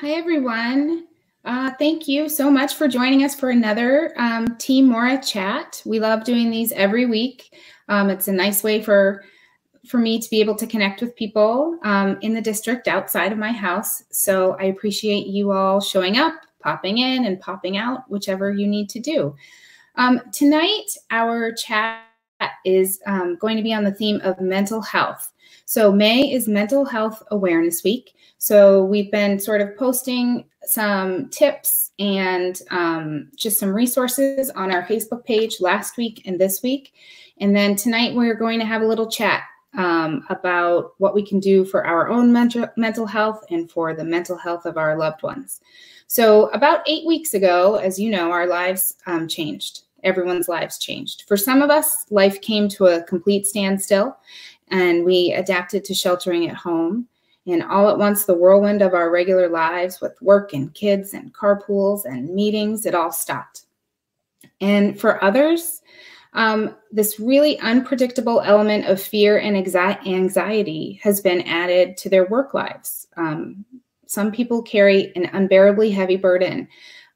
Hi, everyone. Uh, thank you so much for joining us for another um, Team Maura chat. We love doing these every week. Um, it's a nice way for for me to be able to connect with people um, in the district outside of my house. So I appreciate you all showing up, popping in, and popping out, whichever you need to do. Um, tonight, our chat is um, going to be on the theme of mental health. So May is Mental Health Awareness Week. So we've been sort of posting some tips and um, just some resources on our Facebook page last week and this week. And then tonight we're going to have a little chat um, about what we can do for our own mental, mental health and for the mental health of our loved ones. So about eight weeks ago, as you know, our lives um, changed. Everyone's lives changed. For some of us, life came to a complete standstill and we adapted to sheltering at home. And all at once, the whirlwind of our regular lives with work and kids and carpools and meetings, it all stopped. And for others, um, this really unpredictable element of fear and anxiety has been added to their work lives. Um, some people carry an unbearably heavy burden.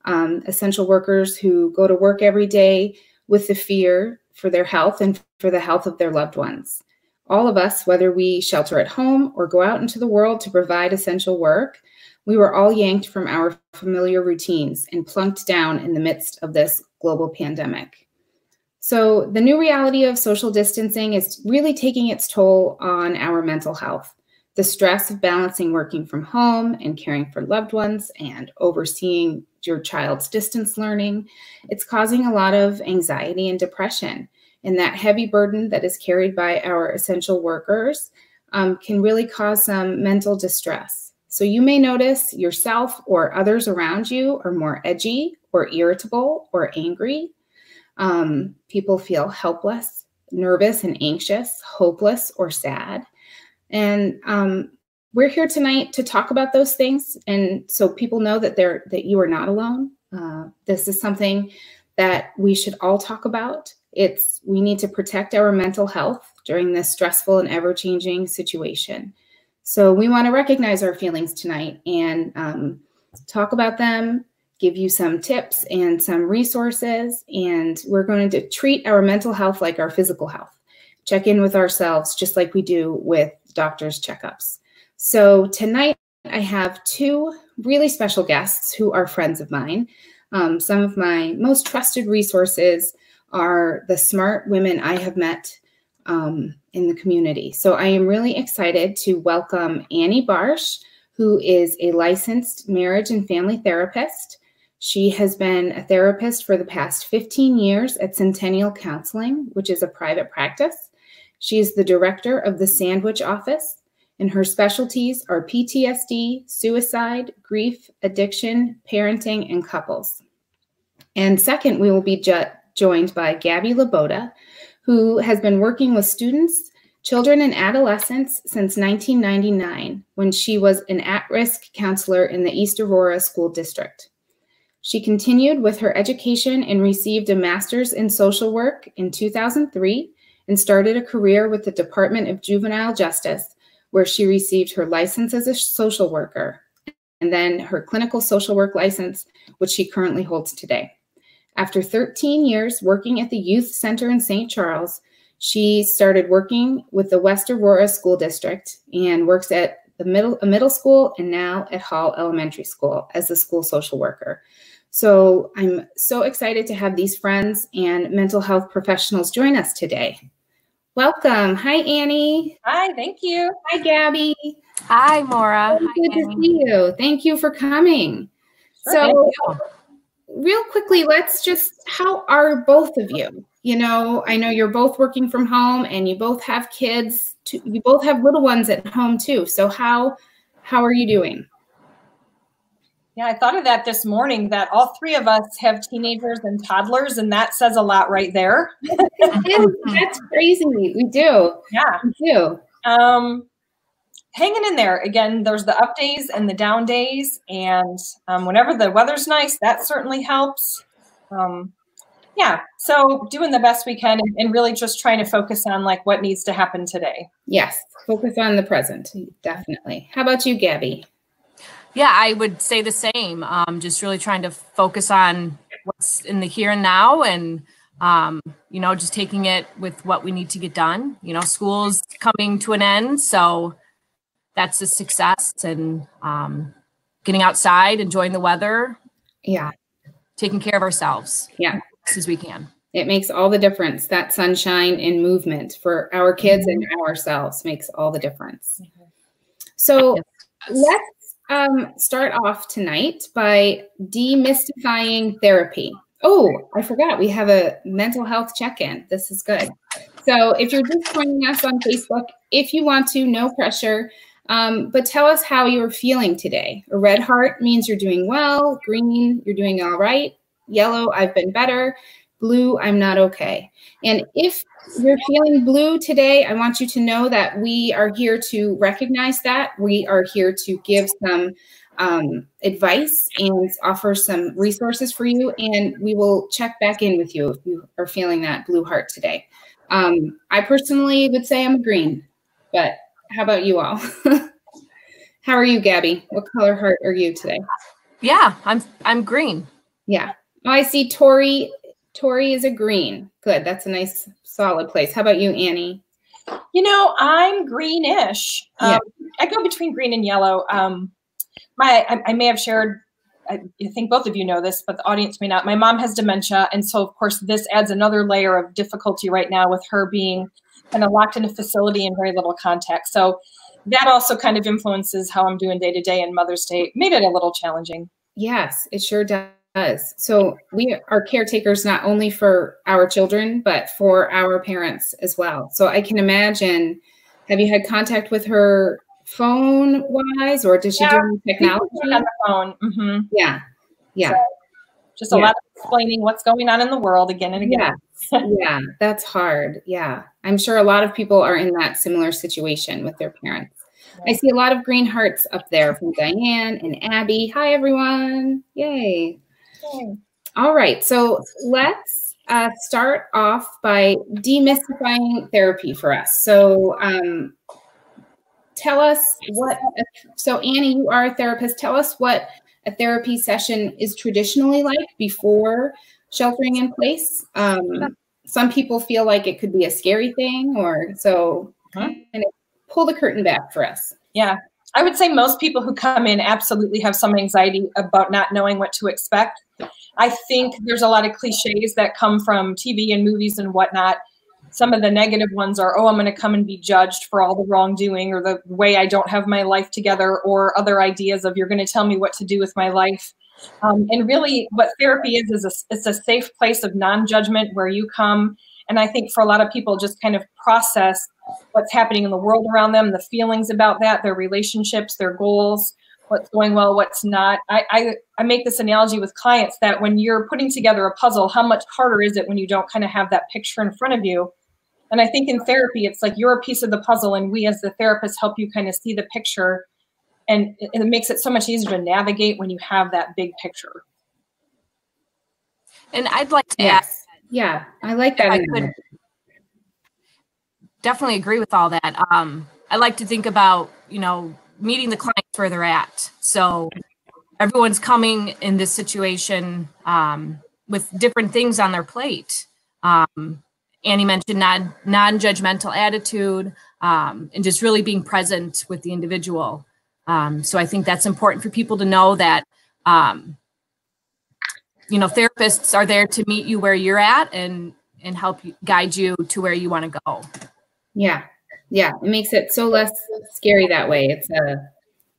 Um, essential workers who go to work every day with the fear for their health and for the health of their loved ones. All of us, whether we shelter at home or go out into the world to provide essential work, we were all yanked from our familiar routines and plunked down in the midst of this global pandemic. So, the new reality of social distancing is really taking its toll on our mental health. The stress of balancing working from home and caring for loved ones and overseeing your child's distance learning, it's causing a lot of anxiety and depression. And that heavy burden that is carried by our essential workers um, can really cause some mental distress. So you may notice yourself or others around you are more edgy or irritable or angry. Um, people feel helpless, nervous and anxious, hopeless or sad. And um, we're here tonight to talk about those things, and so people know that they're that you are not alone. Uh, this is something that we should all talk about. It's we need to protect our mental health during this stressful and ever-changing situation. So we want to recognize our feelings tonight and um, talk about them, give you some tips and some resources, and we're going to treat our mental health like our physical health. Check in with ourselves just like we do with doctors' checkups. So tonight I have two really special guests who are friends of mine. Um, some of my most trusted resources are the smart women I have met um, in the community. So I am really excited to welcome Annie Barsch, who is a licensed marriage and family therapist. She has been a therapist for the past 15 years at Centennial Counseling, which is a private practice. She is the director of the Sandwich Office, and her specialties are PTSD, suicide, grief, addiction, parenting, and couples. And second, we will be joined by Gabby Loboda, who has been working with students, children, and adolescents since 1999 when she was an at risk counselor in the East Aurora School District. She continued with her education and received a master's in social work in 2003 and started a career with the Department of Juvenile Justice, where she received her license as a social worker and then her clinical social work license, which she currently holds today. After 13 years working at the Youth Center in St. Charles, she started working with the West Aurora School District and works at the middle, a middle school and now at Hall Elementary School as a school social worker. So I'm so excited to have these friends and mental health professionals join us today. Welcome. Hi, Annie. Hi, thank you. Hi, Gabby. Hi, Maura. Hi, good Annie. to see you. Thank you for coming. Sure, so real quickly, let's just, how are both of you? You know, I know you're both working from home and you both have kids, to, you both have little ones at home too. So how, how are you doing? Yeah, I thought of that this morning that all three of us have teenagers and toddlers, and that says a lot right there. That's crazy. We do. Yeah. We do. Um, hanging in there. Again, there's the up days and the down days. And um, whenever the weather's nice, that certainly helps. Um, yeah, so doing the best we can and, and, really just trying to focus on like what needs to happen today. Yes, focus on the present, definitely. How about you, Gabby? Yeah, I would say the same. Um, just really trying to focus on what's in the here and now and um, you know, just taking it with what we need to get done. You know, school's coming to an end, so that's a success and um, getting outside, enjoying the weather. Yeah. Taking care of ourselves. Yeah. As, as we can. It makes all the difference. That sunshine and movement for our kids and ourselves makes all the difference. So let's um, start off tonight by demystifying therapy. Oh, I forgot. We have a mental health check in. This is good. So if you're just joining us on Facebook, if you want to, no pressure. Um, but tell us how you're feeling today. A red heart means you're doing well. Green, you're doing all right. Yellow, I've been better. Blue, I'm not okay. And if you're feeling blue today, I want you to know that we are here to recognize that. We are here to give some um, advice and offer some resources for you. And we will check back in with you if you are feeling that blue heart today. Um, I personally would say I'm green, but how about you all? how are you, Gabby? What color heart are you today? Yeah, I'm I'm green. Yeah. Oh, I see Tori. Tori is a green. Good. That's a nice solid place. How about you, Annie? You know, I'm greenish. Um, I go between green and yellow. Um, my I, I may have shared I think both of you know this, but the audience may not. My mom has dementia, and so of course this adds another layer of difficulty right now with her being kind of locked in a facility and very little contact. So that also kind of influences how I'm doing day to day, and Mother's Day made it a little challenging. Yes, it sure does. So we are caretakers not only for our children, but for our parents as well. So I can imagine. Have you had contact with her phone wise, or does she yeah, do technology on the phone? Mm-hmm. Yeah, yeah. So just a yeah. lot of explaining what's going on in the world again and again. Yeah. yeah, that's hard. Yeah, I'm sure a lot of people are in that similar situation with their parents. I see a lot of green hearts up there from Diane and Abby. Hi, everyone. Yay. Yay. All right. So let's uh, start off by demystifying therapy for us. So, um, tell us what, so Annie, you are a therapist. Tell us what a therapy session is traditionally like before sheltering in place. Um, some people feel like it could be a scary thing, or so huh? of pull the curtain back for us. Yeah. I would say most people who come in absolutely have some anxiety about not knowing what to expect. I think there's a lot of cliches that come from TV and movies and whatnot some of the negative ones are, oh, I'm going to come and be judged for all the wrongdoing or the way I don't have my life together, or other ideas of you're going to tell me what to do with my life. Um, and really, what therapy is is a, it's a safe place of non-judgment where you come. And I think for a lot of people, just kind of process what's happening in the world around them, the feelings about that, their relationships, their goals, what's going well, what's not. I, I, I make this analogy with clients that when you're putting together a puzzle, how much harder is it when you don't kind of have that picture in front of you? And I think in therapy, it's like you're a piece of the puzzle, and we as the therapist help you kind of see the picture. And it, it makes it so much easier to navigate when you have that big picture. And I'd like to yes. ask. Yeah, I like that. I could definitely agree with all that. Um, I like to think about, you know, meeting the clients where they're at. So everyone's coming in this situation um, with different things on their plate. Um, Annie mentioned non non-judgmental attitude um, and just really being present with the individual. Um, so I think that's important for people to know that um, you know therapists are there to meet you where you're at and and help you guide you to where you want to go. Yeah, yeah, it makes it so less scary that way. It's a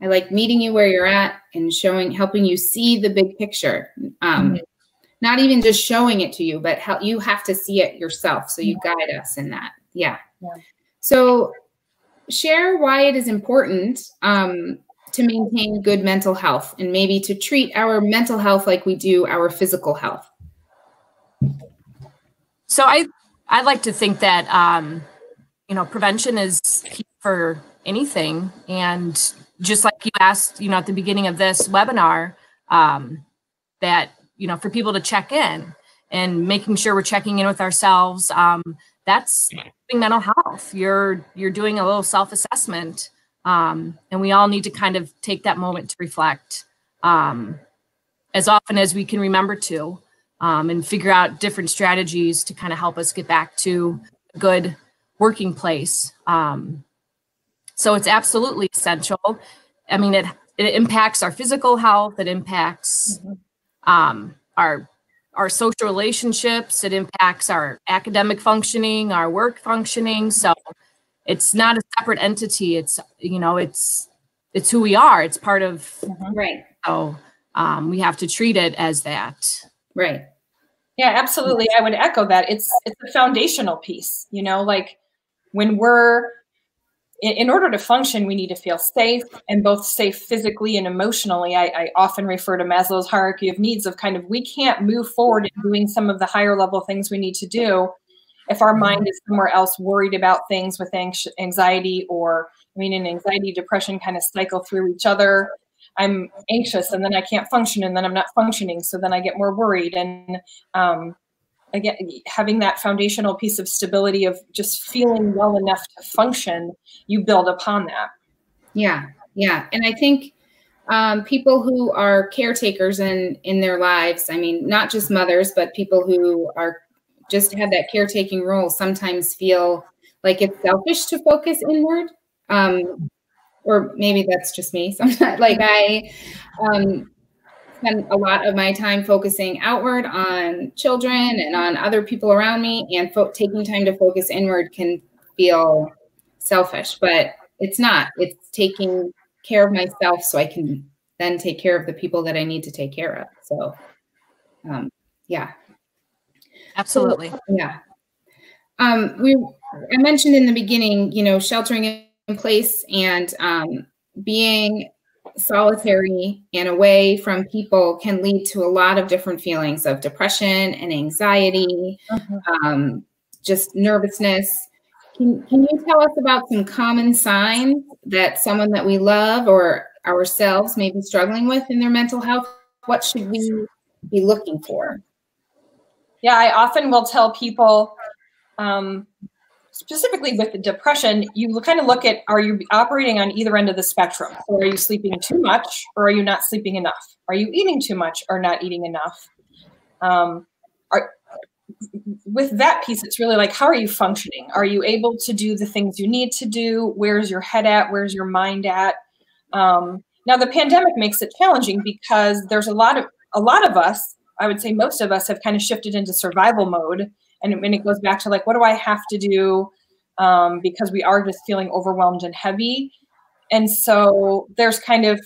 I like meeting you where you're at and showing helping you see the big picture. Um, mm-hmm not even just showing it to you, but how you have to see it yourself. So you guide us in that. Yeah. yeah. So share why it is important um, to maintain good mental health and maybe to treat our mental health like we do our physical health. So I I like to think that um, you know prevention is key for anything, and just like you asked, you know, at the beginning of this webinar, um, that you know for people to check in and making sure we're checking in with ourselves um, that's mental health you're you're doing a little self-assessment Um, and we all need to kind of take that moment to reflect um, as often as we can remember to um, and figure out different strategies to kind of help us get back to a good working place. Um, so it's absolutely essential. I mean, it, it impacts our physical health, it impacts mm-hmm. Um, our our social relationships, it impacts our academic functioning, our work functioning. So it's not a separate entity. It's you know, it's it's who we are. It's part of mm-hmm. right. So um, we have to treat it as that. Right. Yeah, absolutely. I would echo that. It's it's a foundational piece. You know, like when we're in, order to function, we need to feel safe and both safe physically and emotionally. I, I often refer to Maslow's hierarchy of needs of kind of we can't move forward in doing some of the higher level things we need to do if our mind is somewhere else worried about things with anxiety or I mean, in anxiety, depression kind of cycle through each other. I'm anxious and then I can't function and then I'm not functioning. So then I get more worried. And um, again, having that foundational piece of stability of just feeling well enough to function, you build upon that. Yeah. Yeah. And I think um, people who are caretakers in, in their lives, I mean, not just mothers, but people who are just have that caretaking role sometimes feel like it's selfish to focus inward. Um, or maybe that's just me. Sometimes, like I um, spend a lot of my time focusing outward on children and on other people around me, and fo- taking time to focus inward can feel selfish, but it's not. It's taking care of myself so I can then take care of the people that I need to take care of. So, um, yeah, absolutely, so, yeah. Um, we I mentioned in the beginning, you know, sheltering in place and um, being solitary and away from people can lead to a lot of different feelings of depression and anxiety, mm-hmm. um, just nervousness. Can, can you tell us about some common signs that someone that we love or ourselves may be struggling with in their mental health? What should we be looking for? Yeah, I often will tell people um, specifically with depression, you kind of look at are you operating on either end of the spectrum? So are you sleeping too much or are you not sleeping enough? Are you eating too much or not eating enough? Um, are, with that piece, it's really like how are you functioning? Are you able to do the things you need to do? Where's your head at? Where's your mind at? Um, now the pandemic makes it challenging because there's a lot of a lot of us, I would say most of us have kind of shifted into survival mode and when it goes back to like what do i have to do um, because we are just feeling overwhelmed and heavy. And so there's kind of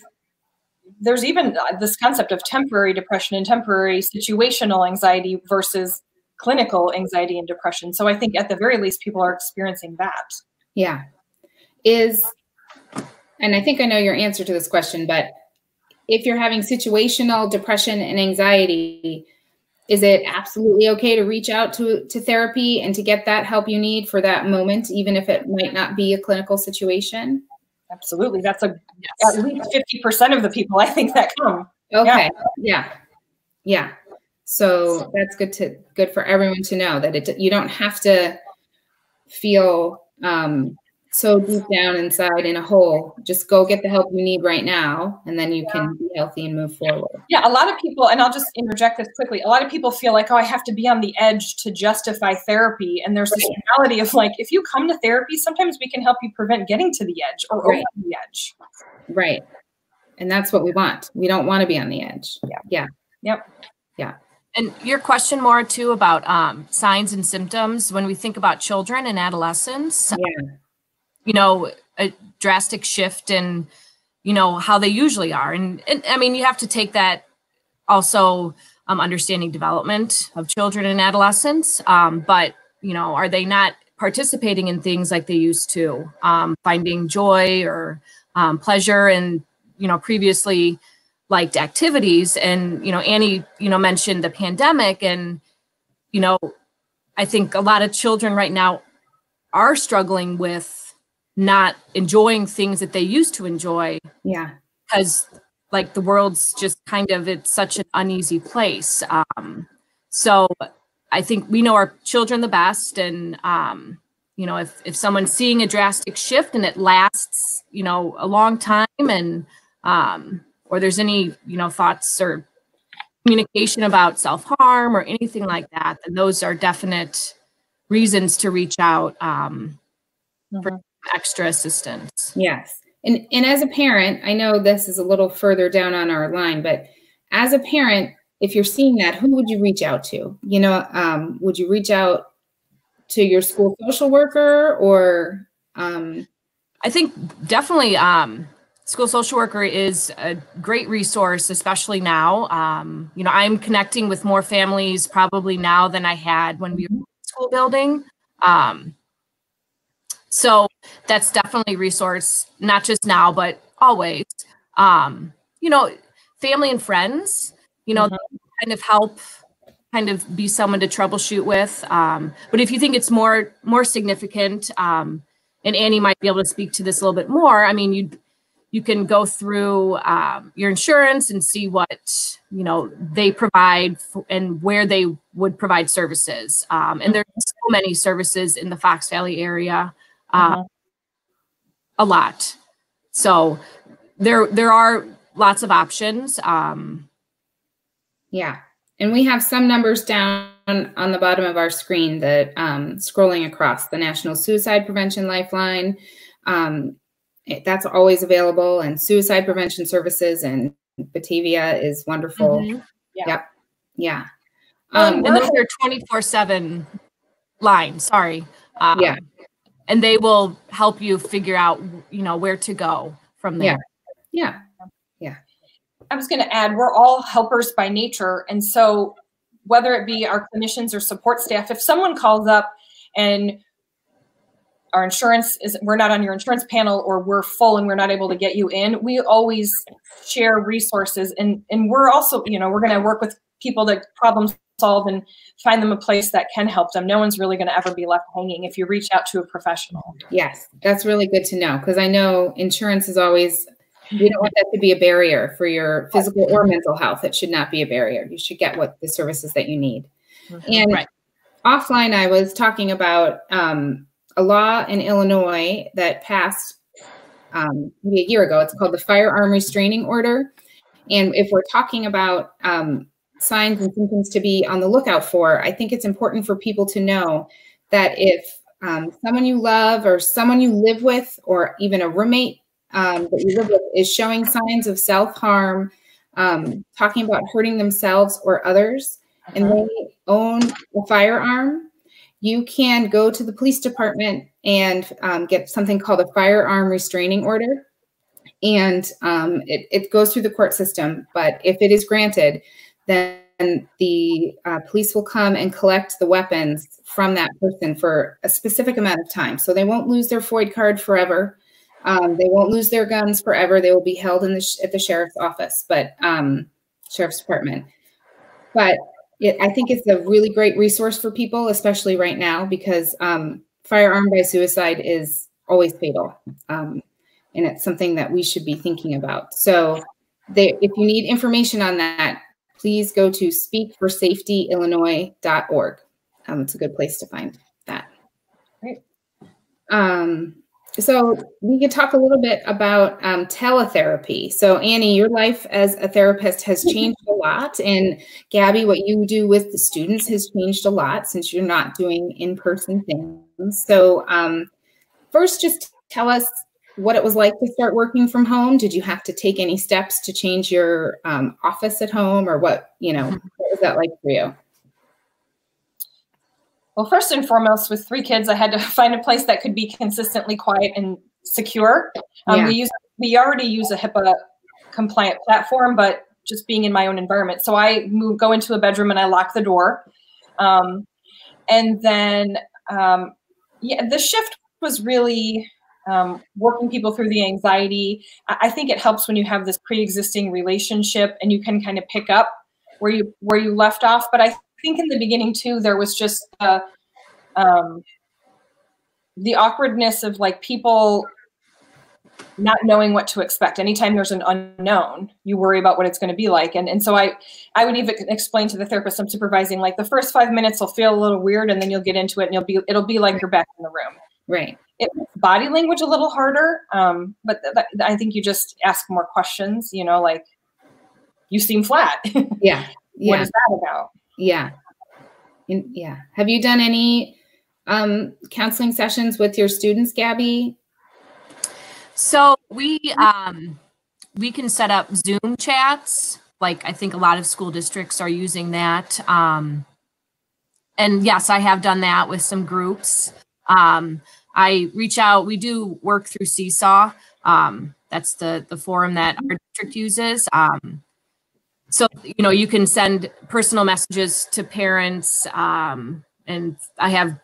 there's even this concept of temporary depression and temporary situational anxiety versus clinical anxiety and depression. So i think at the very least people are experiencing that. Yeah. Is and i think i know your answer to this question but if you're having situational depression and anxiety is it absolutely okay to reach out to, to therapy and to get that help you need for that moment, even if it might not be a clinical situation? Absolutely. That's a yes. at least 50% of the people I think that come. Okay. Yeah. yeah. Yeah. So that's good to good for everyone to know that it you don't have to feel um, so deep down inside in a hole, just go get the help you need right now, and then you yeah. can be healthy and move forward. Yeah, a lot of people, and I'll just interject this quickly. A lot of people feel like, oh, I have to be on the edge to justify therapy, and there's this reality of like, if you come to therapy, sometimes we can help you prevent getting to the edge or right. over the edge. Right, and that's what we want. We don't want to be on the edge. Yeah. Yeah. Yep. Yeah. And your question more too about um, signs and symptoms when we think about children and adolescents. Yeah you know, a drastic shift in, you know, how they usually are. And, and I mean, you have to take that also um, understanding development of children and adolescents. Um, but, you know, are they not participating in things like they used to, um, finding joy or um, pleasure and, you know, previously liked activities. And, you know, Annie, you know, mentioned the pandemic and, you know, I think a lot of children right now are struggling with not enjoying things that they used to enjoy. Yeah. Because like the world's just kind of it's such an uneasy place. Um, so I think we know our children the best, and um, you know, if if someone's seeing a drastic shift and it lasts, you know, a long time, and um, or there's any you know thoughts or communication about self harm or anything like that, then those are definite reasons to reach out um, mm-hmm. for extra assistance. Yes. And, and as a parent, I know this is a little further down on our line, but as a parent, if you're seeing that, who would you reach out to? You know, um, would you reach out to your school social worker or? Um, I think definitely um, school social worker is a great resource, especially now. Um, you know, I'm connecting with more families probably now than I had when we were in school building. Um, so that's definitely resource, not just now, but always. Um, you know, family and friends, you know, mm-hmm. kind of help kind of be someone to troubleshoot with. Um, but if you think it's more more significant, um, and Annie might be able to speak to this a little bit more. I mean, you you can go through um, your insurance and see what you know they provide f- and where they would provide services. Um, and there's so many services in the Fox Valley area uh, mm-hmm. a lot. So there there are lots of options. Um, yeah, and we have some numbers down on the bottom of our screen that um, scrolling across the National Suicide Prevention Lifeline. Um, it, that's always available, and suicide prevention services in Batavia is wonderful. Mm-hmm. Yeah. Yep. Yeah. Um, and those are 24 7 lines. Sorry. Um, yeah and they will help you figure out you know where to go from there. Yeah. Yeah. Yeah i was going to add we're all helpers by nature and so whether it be our clinicians or support staff if someone calls up and our insurance is we're not on your insurance panel or we're full and we're not able to get you in we always share resources and and we're also you know we're going to work with people that problems solve and find them a place that can help them. No one's really going to ever be left hanging if you reach out to a professional. Yes, that's really good to know because I know insurance is always, we don't want that to be a barrier for your physical or mental health. It should not be a barrier. You should get what the services that you need. Mm-hmm. And right. offline, I was talking about um, a law in Illinois that passed um, maybe a year ago. It's called the Firearm Restraining Order. And if we're talking about um, signs and symptoms to be on the lookout for, I think it's important for people to know that if um, someone you love or someone you live with or even a roommate um, that you live with is showing signs of self-harm, um, talking about hurting themselves or others, and uh-huh. they own a firearm, you can go to the police department and um, get something called a firearm restraining order. And um, it, it goes through the court system, but if it is granted, then the uh, police will come and collect the weapons from that person for a specific amount of time. So they won't lose their FOID card forever. Um, they won't lose their guns forever. They will be held in the at the sheriff's office, but um, sheriff's department. But it, I think it's a really great resource for people, especially right now, because um, firearm by suicide is always fatal, um, and it's something that we should be thinking about. So, they, if you need information on that, please go to speakforsafetyillinois.org. Um, it's a good place to find that. Right. Um, so we could talk a little bit about um, teletherapy. So Annie, your life as a therapist has changed a lot, and Gabby, what you do with the students has changed a lot since you're not doing in-person things. So um, first, just tell us what it was like to start working from home. Did you have to take any steps to change your um, office at home or what, you know, what was that like for you? Well, first and foremost, with three kids, I had to find a place that could be consistently quiet and secure. Um, yeah. We use we already use a HIPAA compliant platform, but just being in my own environment. So I move, go into a bedroom and I lock the door. Um, and then, um, yeah, the shift was really um, working people through the anxiety. I think it helps when you have this pre-existing relationship and you can kind of pick up where you where you left off. But I think in the beginning too, there was just uh, um, the awkwardness of like people not knowing what to expect. Anytime there's an unknown, you worry about what it's going to be like. And and so I I would even explain to the therapist I'm supervising like the first five minutes will feel a little weird, and then you'll get into it, and you'll be it'll be like you're back in the room Right. It body language a little harder, um, but th- th- I think you just ask more questions. You know, like you seem flat. Yeah. Yeah. what is that about? Yeah. In, yeah. Have you done any um, counseling sessions with your students, Gabby? So we um, we can set up Zoom chats. Like I think a lot of school districts are using that. Um, and yes, I have done that with some groups. Um, I reach out. We do work through Seesaw. Um, that's the the forum that our district uses. Um, so you know you can send personal messages to parents, um, and I have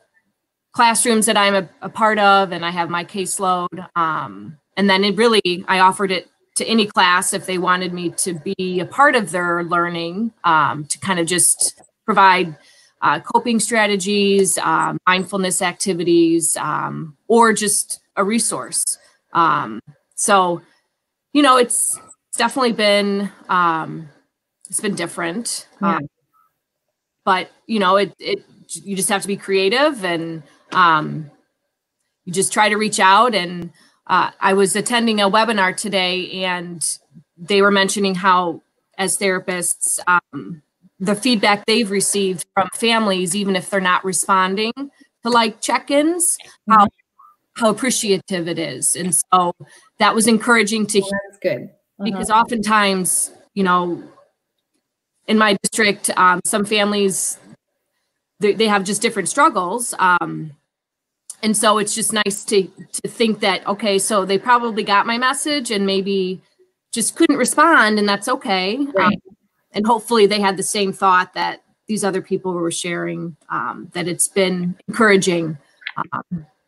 classrooms that I'm a, a part of, and I have my caseload. Um, and then it really, I offered it to any class if they wanted me to be a part of their learning um, to kind of just provide uh, coping strategies, uh, mindfulness activities, um, or just a resource. Um, so, you know, it's, it's definitely been um, it's been different, Yeah. um, but you know, it it you just have to be creative and um, you just try to reach out. And uh, I was attending a webinar today, and they were mentioning how, as therapists, um, the feedback they've received from families, even if they're not responding to like check-ins, how how appreciative it is, and so that was encouraging to hear That's good. because oftentimes, you know, in my district, um, some families they, they have just different struggles. Um, and so it's just nice to to think that okay, so they probably got my message and maybe just couldn't respond, and that's okay. Um, Right. And hopefully they had the same thought that these other people were sharing. Um, that it's been encouraging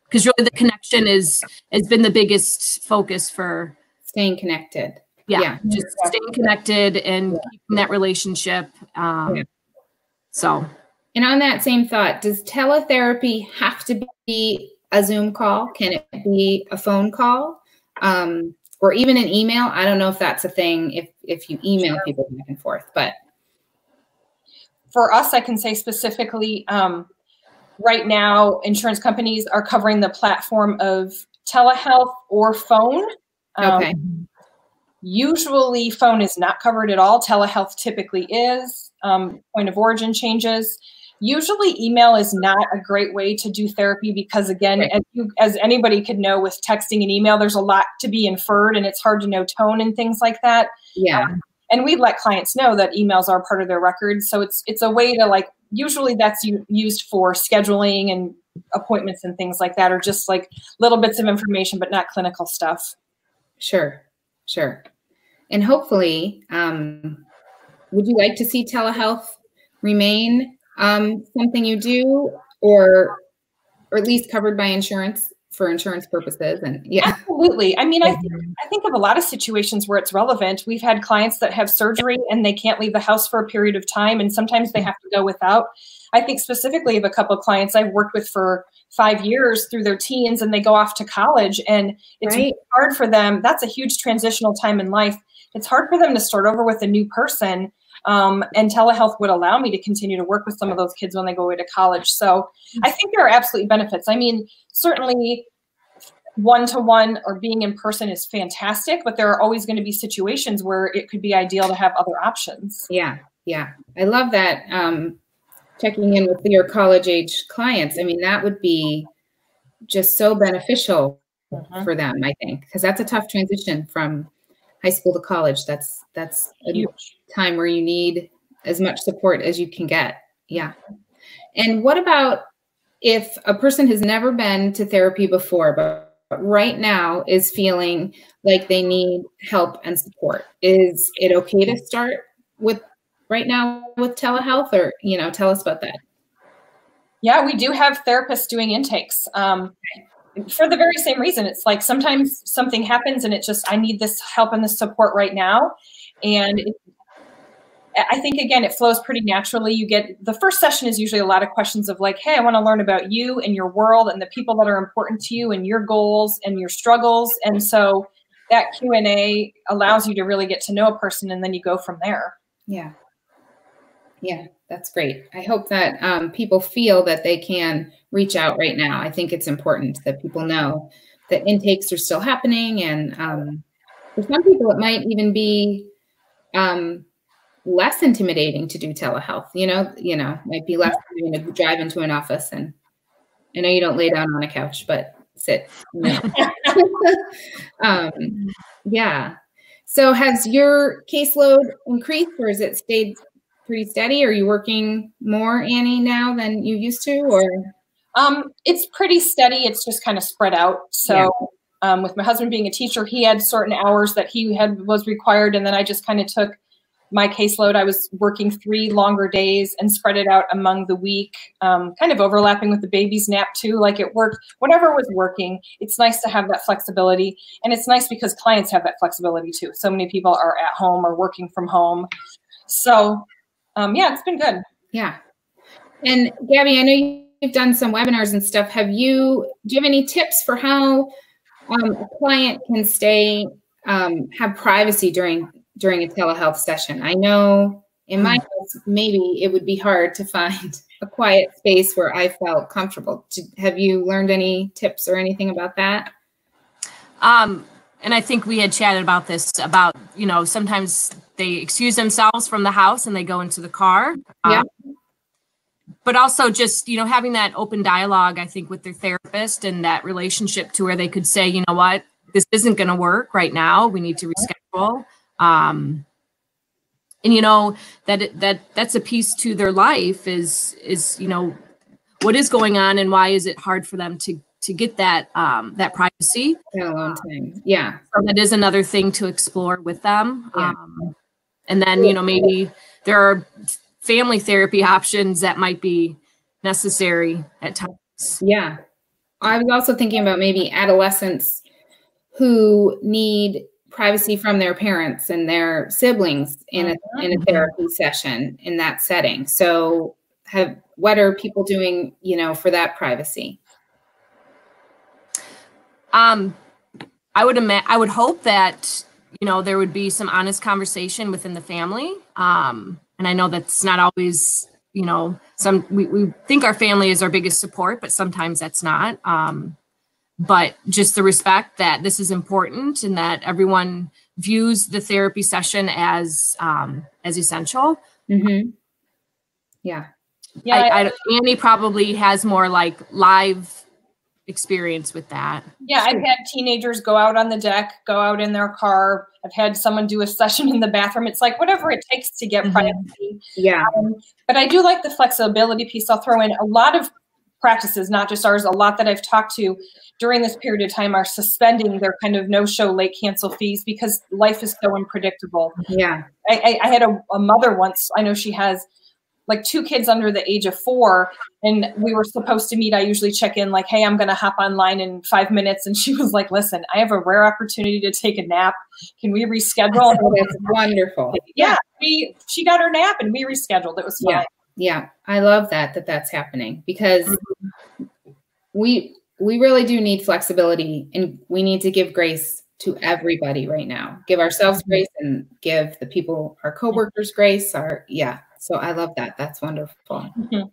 because really the connection is has been the biggest focus for Staying connected. yeah, Yeah. just staying connected and keeping that relationship. Um, Yeah. So And on that same thought, does teletherapy have to be a Zoom call? Can it be a phone call? Um, or even an email? I don't know if that's a thing if if you email people back and forth, but For us, I can say specifically, um, right now, insurance companies are covering the platform of telehealth or phone. Um, okay. Usually, phone is not covered at all. Telehealth typically is. Um, point of origin changes. Usually, email is not a great way to do therapy because, again, Right. as, you, as anybody could know with texting and email, there's a lot to be inferred and it's hard to know tone and things like that. Yeah. And we let clients know that emails are part of their records. So it's it's a way to like. Usually, that's u- used for scheduling and appointments and things like that, or just like little bits of information, but not clinical stuff. Sure. Sure. And hopefully, um, would you like to see telehealth remain um, something you do or or at least covered by insurance for insurance purposes? And yeah. Absolutely. I mean, I think, I think of a lot of situations where it's relevant. We've had clients that have surgery and they can't leave the house for a period of time, and sometimes they have to go without. I think specifically of a couple of clients I've worked with for five years through their teens, and they go off to college, and it's Right. hard for them. That's a huge transitional time in life. It's hard for them to start over with a new person. Um, and telehealth would allow me to continue to work with some of those kids when they go away to college. So I think there are absolutely benefits. I mean, certainly one to one or being in person is fantastic, but there are always going to be situations where it could be ideal to have other options. Yeah, yeah. I love that. Um, checking in with your college age clients. I mean, that would be just so beneficial Mhm. for them, I think, because that's a tough transition from high school to college. That's that's Huge. Time where you need as much support as you can get. Yeah. And what about if a person has never been to therapy before, but right now is feeling like they need help and support? Is it okay to start with right now with telehealth or, you know, tell us about that? Yeah, we do have therapists doing intakes. Um, for the very same reason. It's like sometimes something happens and it just, I need this help and this support right now. And I think, again, it flows pretty naturally. You get the first session is usually a lot of questions of like, hey, I want to learn about you and your world and the people that are important to you and your goals and your struggles. And so that Q&A allows you to really get to know a person and then you go from there. Yeah. Yeah. that's great. I hope that um, people feel that they can reach out right now. I think it's important that people know that intakes are still happening, and um, for some people, it might even be um, less intimidating to do telehealth. You know, you know, might be less than to drive into an office. And I know you don't lay down on a couch, but sit. Um, yeah. So has your caseload increased, or has it stayed pretty steady? Are you working more, Annie, now than you used to, or? Um, it's pretty steady. It's just kind of spread out. So. Yeah. Um, with my husband being a teacher, he had certain hours that he had was required, and then I just kind of took my caseload. I was working three longer days and spread it out among the week, um, kind of overlapping with the baby's nap too. Like it worked, whatever was working. It's nice to have that flexibility, and it's nice because clients have that flexibility too. So many people are at home or working from home, so um, yeah, it's been good. Yeah, and Gabby, I know you've done some webinars and stuff. Have you? Do you have any tips for how um, a client can stay um, have privacy during during a telehealth session. I know in my house, hmm. maybe it would be hard to find a quiet space where I felt comfortable. Have you learned any tips or anything about that? Um, and I think we had chatted about this about, you know, sometimes they excuse themselves from the house and they go into the car. Yeah. Um, but also just, you know, having that open dialogue, I think, with their therapist and that relationship to where they could say, you know what, this isn't going to work right now. We need to reschedule um and you know that that that's a piece to their life is is you know what is going on and why is it hard for them to to get that um that privacy? Time. Yeah. So that is another thing to explore with them. Yeah. um and then you know maybe there are family therapy options that might be necessary at times. Yeah. I was also thinking about maybe adolescents who need privacy from their parents and their siblings in a, uh-huh. in a therapy session in that setting. So have what are people doing, you know, for that privacy? Um I would imagine I would hope that you know there would be some honest conversation within the family. Um and I know that's not always, you know, some we, we think our family is our biggest support, but sometimes that's not. Um but just the respect that this is important and that everyone views the therapy session as um, as essential. Mm-hmm. Yeah, yeah. I, I, Annie probably has more like live experience with that. Yeah, I've had teenagers go out on the deck, go out in their car. I've had someone do a session in the bathroom. It's like whatever it takes to get mm-hmm. privacy. Yeah. Um, but I do like the flexibility piece. I'll throw in a lot of practices, not just ours, a lot that I've talked to during this period of time are suspending their kind of no-show late cancel fees because life is so unpredictable. Yeah. I, I, I had a, a, mother once, I know she has like two kids under the age of four and we were supposed to meet. I usually check in like, hey, I'm going to hop online in five minutes. And she was like, listen, I have a rare opportunity to take a nap. Can we reschedule? Oh, that's wonderful. Yeah. We, she got her nap and we rescheduled. It was. Yeah yeah i love that that that's happening because mm-hmm. we we really do need flexibility and we need to give grace to everybody right now. Give ourselves grace and give the people our coworkers grace our yeah. So i love that. That's wonderful. Mm-hmm.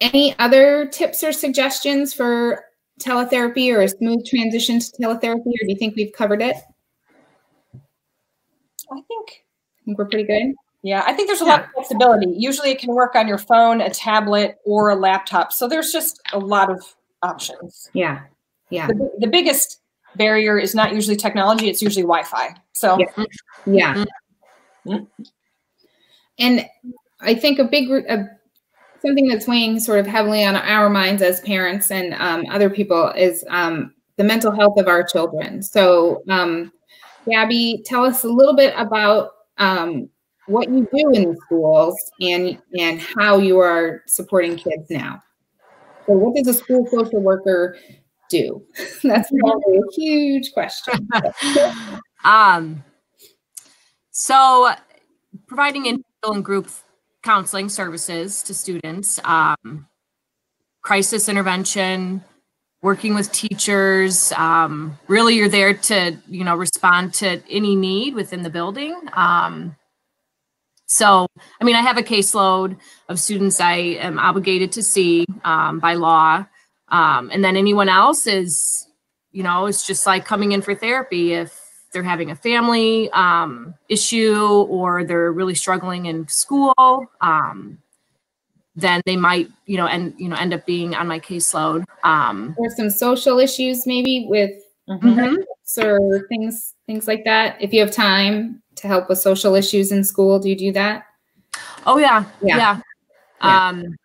any other tips or suggestions for teletherapy or a smooth transition to teletherapy or do you think we've covered it? I think I think we're pretty good yeah, I think there's a yeah. lot of flexibility. Usually it can work on your phone, a tablet, or a laptop. So there's just a lot of options. Yeah. Yeah. The, the biggest barrier is not usually technology, it's usually Wi Fi. So, yeah. yeah. Mm-hmm. And I think a big, a, something that's weighing sort of heavily on our minds as parents and um, other people is um, the mental health of our children. So, um, Gabby, tell us a little bit about um, what you do in the schools and and how you are supporting kids now. So what does a school social worker do? That's probably a huge question. um, so providing individual and group counseling services to students, um, crisis intervention, working with teachers. Um, really, you're there to you know respond to any need within the building. Um, So, I mean, I have a caseload of students I am obligated to see um, by law. Um, and then anyone else is, you know, it's just like coming in for therapy. If they're having a family um, issue or they're really struggling in school, um, then they might, you know, end, you know, end up being on my caseload. Um, or some social issues maybe with mhm. or things things like that. If you have time to help with social issues in school, do you do that? Oh yeah, Yeah. yeah. Yeah. Um,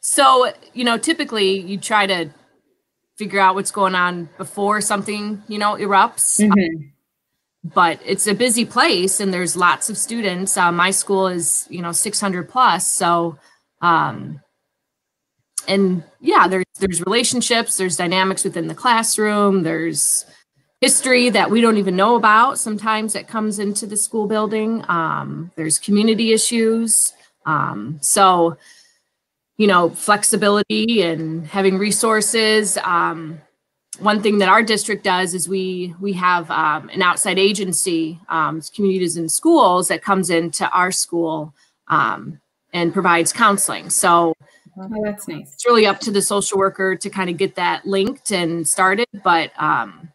so you know, typically you try to figure out what's going on before something you know erupts. Mhm. But it's a busy place, and there's lots of students. Uh, my school is you know 600 plus, so um, and yeah, there's there's relationships, there's dynamics within the classroom, there's history that we don't even know about sometimes that comes into the school building. Um, there's community issues. Um, so, you know, flexibility and having resources. Um, one thing that our district does is we we have um, an outside agency, um, communities and schools that comes into our school um, and provides counseling. So Oh, that's nice. it's really up to the social worker to kind of get that linked and started. But um,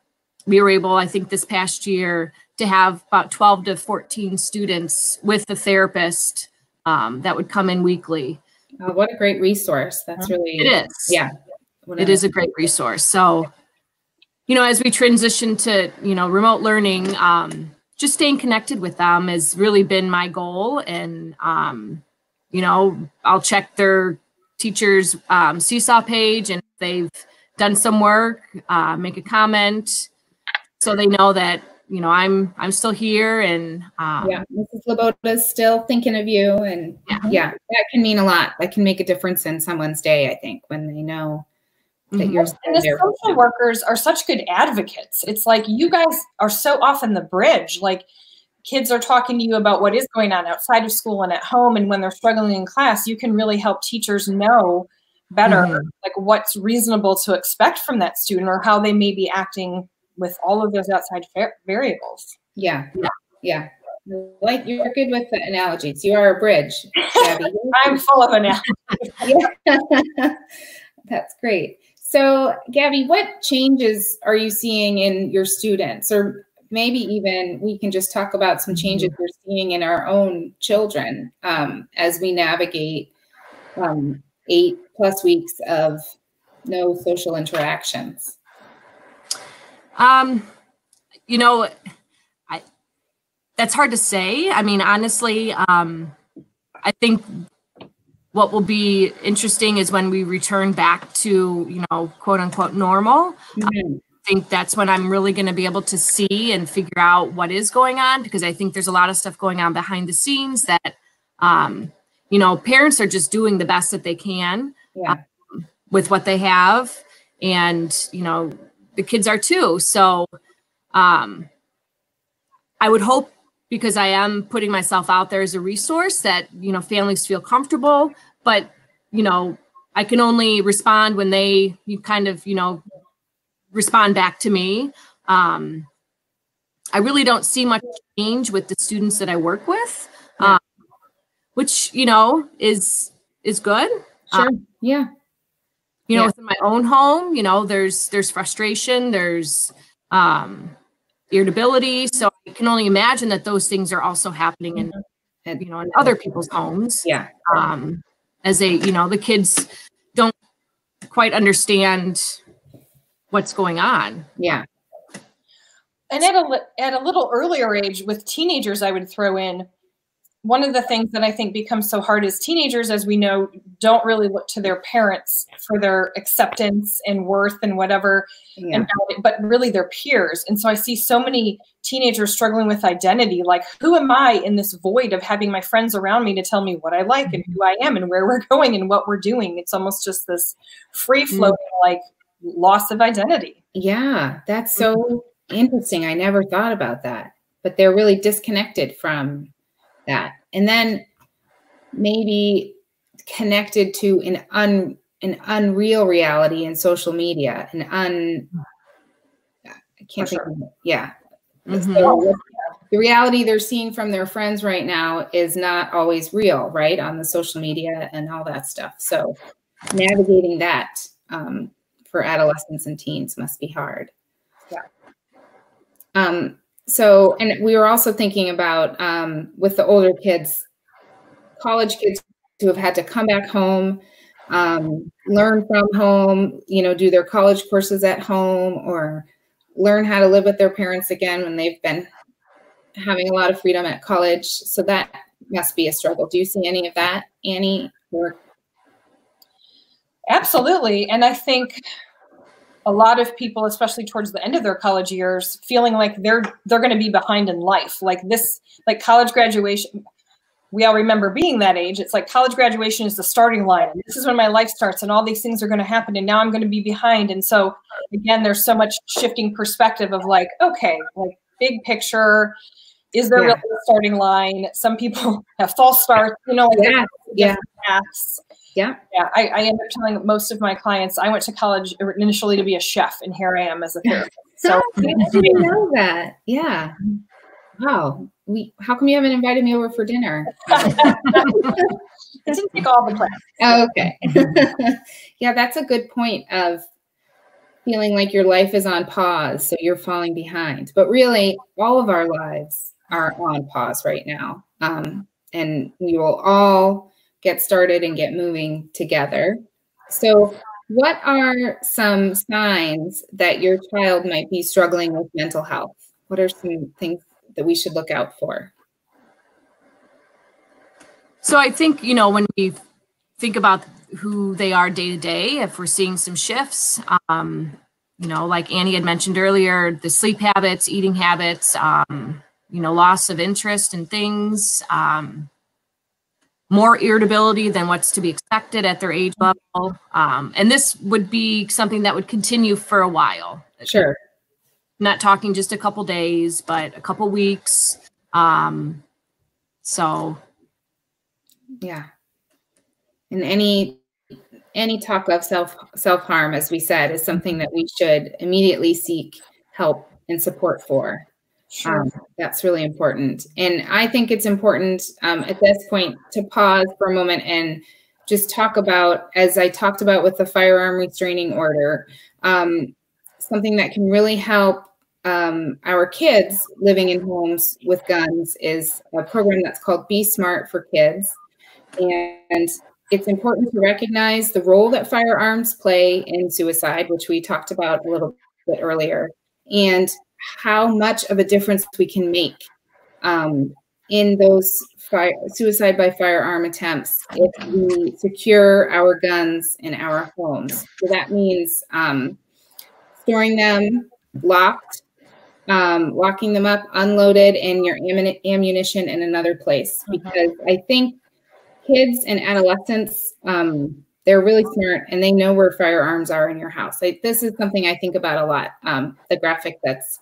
we were able, I think, this past year to have about 12 to 14 students with the therapist um, that would come in weekly. Oh, what a great resource. That's really It is. Yeah. It is a great resource. So, you know, as we transition to, you know, remote learning, um, just staying connected with them has really been my goal. And, um, you know, I'll check their teacher's um, Seesaw page and if they've done some work, uh, make a comment so they know that, you know, I'm, I'm still here and, um, Yeah, Mrs. Loboda's still thinking of you, and Yeah. yeah, that can mean a lot. That can make a difference in someone's day. I think when they know that Mhm. you're And the social workers are such good advocates. It's like you guys are so often the bridge. Like kids are talking to you about what is going on outside of school and at home. And when they're struggling in class, you can really help teachers know better Mhm. like what's reasonable to expect from that student or how they may be acting with all of those outside va- variables. Yeah, Yeah. yeah. Like you're good with the analogies. You are a bridge, I'm full of an Yeah. That's great. So, Gabby, what changes are you seeing in your students? Or maybe even we can just talk about some changes we're seeing in our own children um, as we navigate um, eight plus weeks of no social interactions. Um, you know, I that's hard to say. I mean, honestly, um, I think what will be interesting is when we return back to, you know, quote unquote normal. Mhm. I think that's when I'm really going to be able to see and figure out what is going on because I think there's a lot of stuff going on behind the scenes that, um, you know, parents are just doing the best that they can Yeah. with what they have and you know the kids are too. So um i would hope because i am putting myself out there as a resource that you know families feel comfortable. But you know i can only respond when they you kind of you know respond back to me. Um i really don't see much change with the students that i work with um, which you know is is good. Sure. yeah. You know Yeah. within my own home you know there's there's frustration there's um irritability so i can only imagine that those things are also happening in you know in other people's homes Yeah. um as they you know the kids don't quite understand what's going on Yeah. And at a at a little earlier age with teenagers, I would throw in one of the things that I think becomes so hard is teenagers, as we know, don't really look to their parents for their acceptance and worth and whatever, Yeah. and but really their peers. And so I see so many teenagers struggling with identity. Like, who am I in this void of having my friends around me to tell me what I like and who I am and where we're going and what we're doing? It's almost just this free mm. flowing, like loss of identity. Yeah, that's so mm-hmm. interesting. I never thought about that, but they're really disconnected from that. And then maybe connected to an un an unreal reality in social media, an un I can't For think of it. Yeah. Mhm. So the reality they're seeing from their friends right now is not always real, right? On the social media and all that stuff. So navigating that um, for adolescents and teens must be hard. Yeah. Um, so, and we were also thinking about um, with the older kids, college kids who have had to come back home, um, learn from home, you know, do their college courses at home or learn how to live with their parents again when they've been having a lot of freedom at college. So that must be a struggle. Do you see any of that, Annie? Or- Absolutely. And I think a lot of people, especially towards the end of their college years, feeling like they're they're going to be behind in life. Like this, like college graduation. We all remember being that age. It's like college graduation is the starting line. And this is when my life starts, and all these things are going to happen. And now I'm going to be behind. And so, again, there's so much shifting perspective of like, okay, like big picture is there yeah. really a starting line? Some people have false starts, you know, like yeah, yeah. Yeah. Yeah. I, I end up telling most of my clients I went to college initially to be a chef, and here I am as a therapist. So I didn't know that. Yeah. Wow. We how come you haven't invited me over for dinner? I didn't take all the plans. Oh, okay. yeah, that's a good point of feeling like your life is on pause, so you're falling behind. But really, all of our lives are on pause right now. Um, and we will all get started and get moving together. So, what are some signs that your child might be struggling with mental health? What are some things that we should look out for? So, I think, you know, when we think about who they are day to day, if we're seeing some shifts, um, you know, like Annie had mentioned earlier, the sleep habits, eating habits, um, you know, loss of interest in things, um, more irritability than what's to be expected at their age level. Um, and this would be something that would continue for a while. Sure. Not talking just a couple days, but a couple weeks. Um, so, yeah. And any any talk of self self harm, as we said, is something that we should immediately seek help and support for. Sure. Um, that's really important. And I think it's important um, at this point to pause for a moment and just talk about, as I talked about with the firearm restraining order, um, something that can really help um, our kids living in homes with guns is a program that's called Be Smart for Kids. And it's important to recognize the role that firearms play in suicide, which we talked about a little bit earlier, and how much of a difference we can make um, in those fire, suicide by firearm attempts if we secure our guns in our homes. So that means um, storing them locked, um, locking them up, unloaded, and your ammunition in another place. Mm-hmm. Because I think kids and adolescents, um, they're really smart and they know where firearms are in your house. Like, this is something I think about a lot. Um, the graphic that's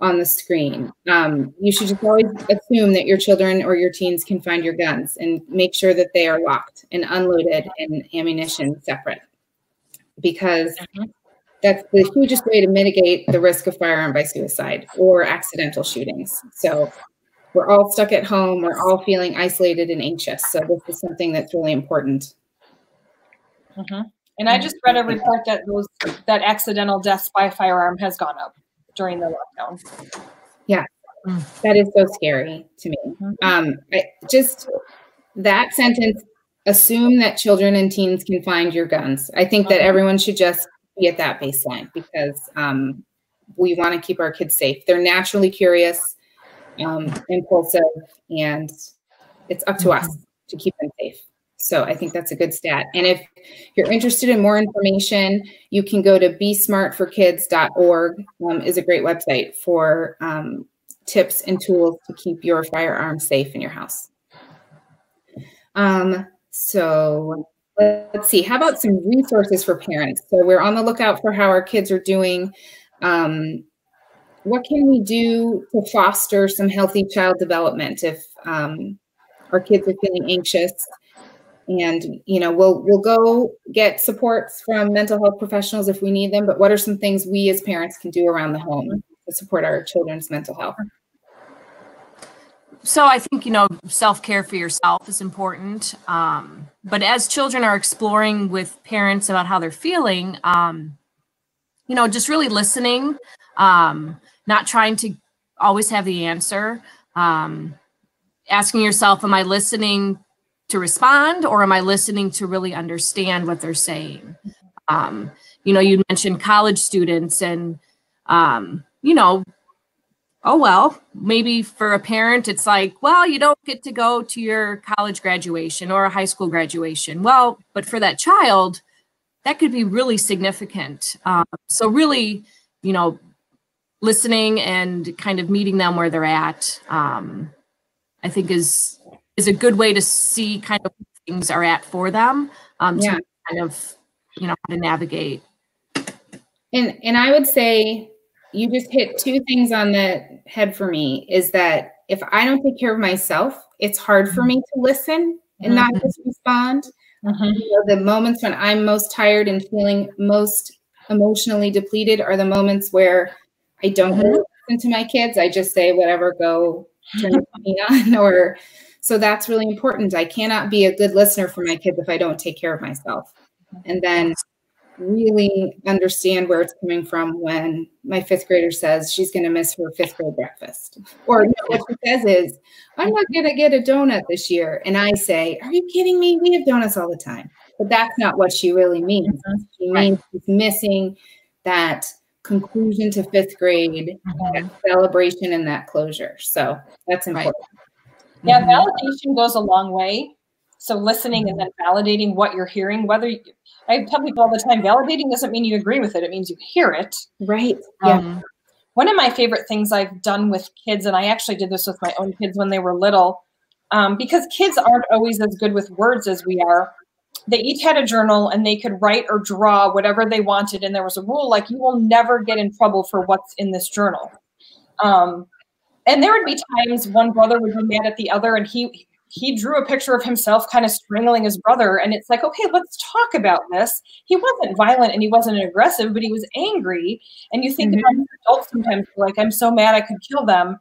on the screen. Um, you should just always assume that your children or your teens can find your guns and make sure that they are locked and unloaded and ammunition separate because mm-hmm. that's the hugest way to mitigate the risk of firearm by suicide or accidental shootings. So we're all stuck at home. We're all feeling isolated and anxious. So this is something that's really important. Mm-hmm. And I just read a report that those that accidental deaths by firearm has gone up during the lockdown. Yeah, mm. that is so scary to me. Mm-hmm. Um, I, just that sentence assume that children and teens can find your guns. I think that everyone should just be at that baseline because um, we want to keep our kids safe. They're naturally curious, um, impulsive, and it's up to us mm-hmm. to keep them safe. So I think that's a good stat. And if you're interested in more information, you can go to besmartforkids.org um, is a great website for um, tips and tools to keep your firearms safe in your house. Um, so let's see, how about some resources for parents? So we're on the lookout for how our kids are doing. Um, what can we do to foster some healthy child development if um, our kids are feeling anxious? And you know we'll we'll go get supports from mental health professionals if we need them but what are some things we as parents can do around the home to support our children's mental health so I think you know self care for yourself is important. Um, but as children are exploring with parents about how they're feeling, um, you know, just really listening, um, not trying to always have the answer. Um, asking yourself, am I listening to respond or am I listening to really understand what they're saying? Um, you know, you mentioned college students and, um, you know, oh, well, maybe for a parent, it's like, well, you don't get to go to your college graduation or a high school graduation. Well, but for that child, that could be really significant. Um, so, really, you know, listening and kind of meeting them where they're at, um, I think is is a good way to see kind of things are at for them. Um, yeah. to kind of you know how to navigate. And and I would say you just hit two things on the head for me is that if I don't take care of myself, it's hard for me to listen and mm-hmm. not just respond. Mm-hmm. You know, the moments when I'm most tired and feeling most emotionally depleted are the moments where I don't mm-hmm. really listen to my kids. I just say, whatever, go turn the on. Or so that's really important. I cannot be a good listener for my kids if I don't take care of myself. And then really understand where it's coming from when my fifth grader says she's going to miss her fifth grade breakfast. Or no, what she says is, I'm not going to get a donut this year. And I say, Are you kidding me? We have donuts all the time. But that's not what she really means. Mm-hmm. She means she's missing that conclusion to fifth grade, mm-hmm. celebration, and that closure. So that's important. Right. Yeah, mm-hmm. validation goes a long way. So listening and then validating what you're hearing, whether you, I tell people all the time, validating doesn't mean you agree with it. It means you hear it. Right. Um, yeah. One of my favorite things I've done with kids, and I actually did this with my own kids when they were little, um, because kids aren't always as good with words as we are they each had a journal and they could write or draw whatever they wanted. And there was a rule like you will never get in trouble for what's in this journal. Um, and there would be times one brother would be mad at the other and he he drew a picture of himself kind of strangling his brother. And it's like okay let's talk about this. He wasn't violent and he wasn't aggressive but he was angry. And you think mm-hmm. about adults sometimes like i'm so mad i could kill them.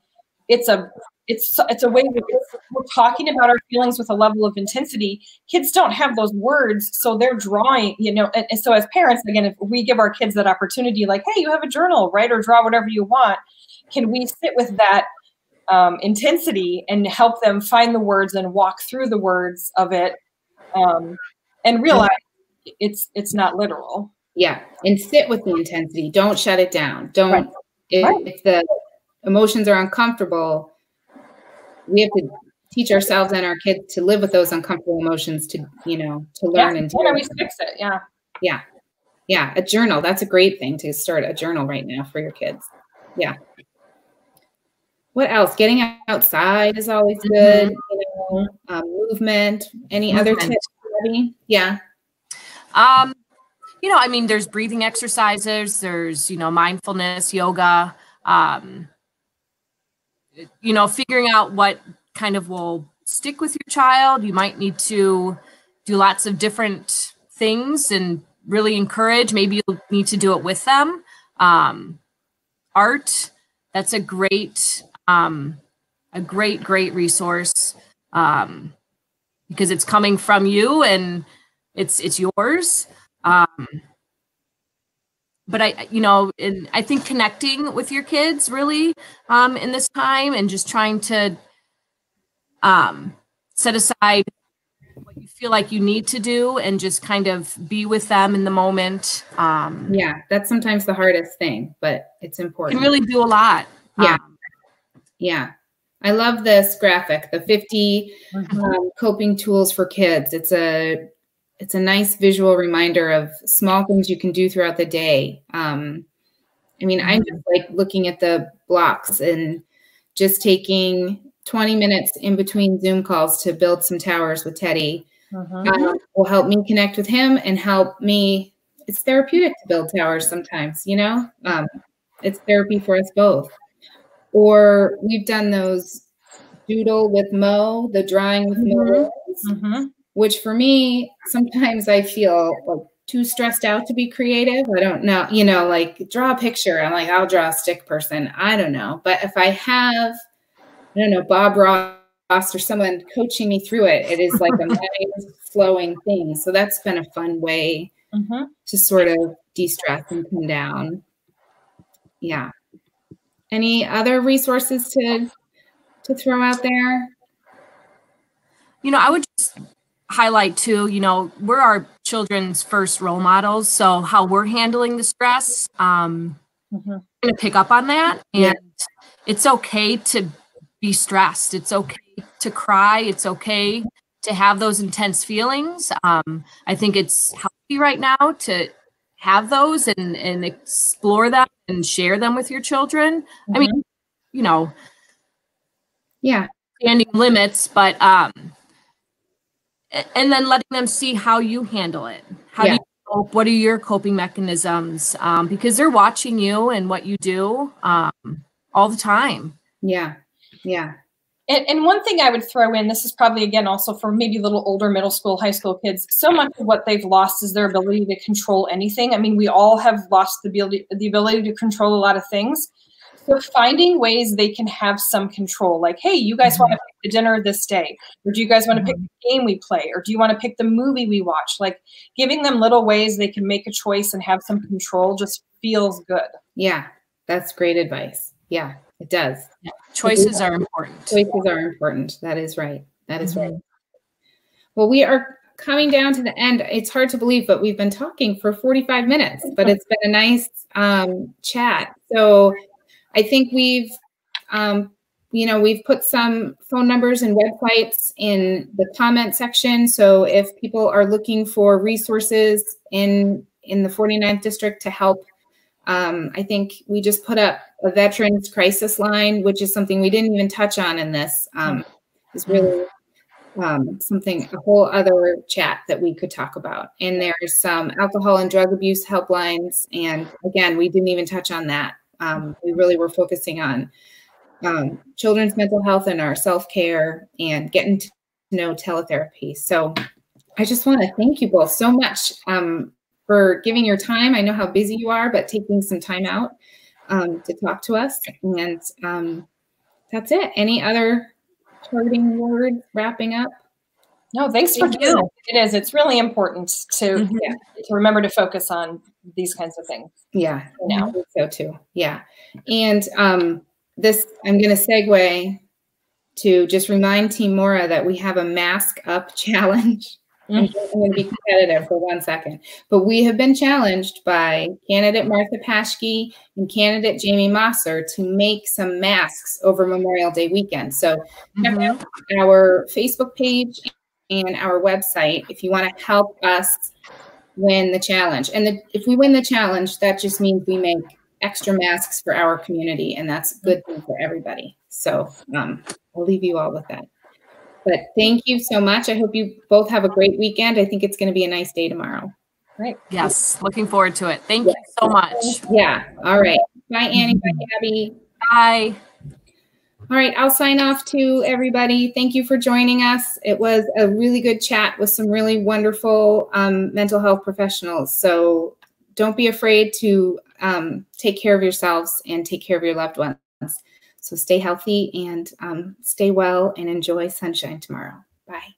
It's a it's it's a way we're talking about our feelings with a level of intensity. Kids don't have those words so they're drawing you know and, and, so as parents again if we give our kids that opportunity like hey you have a journal write or draw whatever you want can we sit with that um, intensity and help them find the words and walk through the words of it um, and realize it's it's not literal. Yeah and sit with the intensity. Don't shut it down. Don't right. If, right. if the emotions are uncomfortable we have to teach ourselves and our kids to live with those uncomfortable emotions to you know to learn yeah, and to always fix it? Yeah. Yeah. Yeah. A journal. That's a great thing to start a journal right now for your kids. Yeah what else getting outside is always mm-hmm. good mm-hmm. you know um, movement any movement. other tips yeah um you know i mean there's breathing exercises there's you know mindfulness yoga um you know, figuring out what kind of will stick with your child. You might need to do lots of different things and really encourage. Maybe you'll need to do it with them. Um, art, that's a great, um, a great, great resource um, because it's coming from you and it's it's yours. Um, but I, you know, and I think connecting with your kids really um, in this time and just trying to um, set aside what you feel like you need to do and just kind of be with them in the moment. Um, yeah, that's sometimes the hardest thing, but it's important. Can really do a lot. Yeah, um, yeah. I love this graphic, the 50 mm-hmm. um, coping tools for kids. It's a it's a nice visual reminder of small things you can do throughout the day. Um, I mean, I'm just like looking at the blocks and just taking 20 minutes in between Zoom calls to build some towers with Teddy uh-huh. um, will help me connect with him and help me. It's therapeutic to build towers sometimes, you know? Um, it's therapy for us both. Or we've done those doodle with Mo, the drawing with Mo. Mm-hmm which for me, sometimes I feel like too stressed out to be creative. I don't know, you know, like draw a picture. I'm like, I'll draw a stick person. I don't know. But if I have I don't know, Bob Ross or someone coaching me through it. It is like a mind flowing thing. So that's been a fun way mm-hmm. to sort of de-stress and come down. Yeah. Any other resources to to throw out there? You know, I would just highlight too, you know, we're our children's first role models. So how we're handling the stress, um, mm-hmm. I'm gonna pick up on that. And yeah. it's okay to be stressed. It's okay to cry. It's okay to have those intense feelings. Um, I think it's healthy right now to have those and, and explore that and share them with your children. Mm-hmm. I mean, mm-hmm. you know, yeah, standing limits, but um, and then letting them see how you handle it. How yeah. do you cope? What are your coping mechanisms? Um, because they're watching you and what you do um, all the time. Yeah, yeah. And, and, one thing I would throw in, this is probably again also for maybe little older middle school, high school kids. So much of what they've lost is their ability to control anything. I mean, we all have lost the ability, the ability to control a lot of things. So finding ways they can have some control, like, hey, you guys mm-hmm. want to pick the dinner this day, or do you guys want to pick mm-hmm. the game we play, or do you want to pick the movie we watch? Like giving them little ways they can make a choice and have some control just feels good. Yeah, that's great advice. Yeah, it does. Yeah. Choices are important. Choices are important. That is right. That is mm-hmm. right. Well, we are coming down to the end. It's hard to believe, but we've been talking for 45 minutes, but it's been a nice um, chat. So I think we've, um, you know, we've put some phone numbers and websites in the comment section. So if people are looking for resources in in the 49th district to help, um, I think we just put up a veterans crisis line, which is something we didn't even touch on in this. Um, is really um, something, a whole other chat that we could talk about. And there's some alcohol and drug abuse helplines. And again, we didn't even touch on that. Um, we really were focusing on um, children's mental health and our self care and getting to know teletherapy. So I just want to thank you both so much um, for giving your time. I know how busy you are, but taking some time out um, to talk to us. And um, that's it. Any other parting words wrapping up? No, thanks Thank for doing it. It is. It's really important to, mm-hmm. yeah, to remember to focus on these kinds of things. Yeah, now so too. Yeah, and um, this I'm going to segue to just remind Team Maura that we have a mask up challenge. I'm going to be competitive for one second, but we have been challenged by candidate Martha Paschke and candidate Jamie Mosser to make some masks over Memorial Day weekend. So mm-hmm. our Facebook page and our website if you want to help us win the challenge. And the, if we win the challenge, that just means we make extra masks for our community, and that's a good thing for everybody. So um, I'll leave you all with that. But thank you so much. I hope you both have a great weekend. I think it's going to be a nice day tomorrow. Right. Yes. Looking forward to it. Thank yes. you so much. Yeah. All right. Bye, Annie. Bye, Gabby. Bye. All right, I'll sign off to everybody. Thank you for joining us. It was a really good chat with some really wonderful um, mental health professionals. So don't be afraid to um, take care of yourselves and take care of your loved ones. So stay healthy and um, stay well and enjoy sunshine tomorrow. Bye.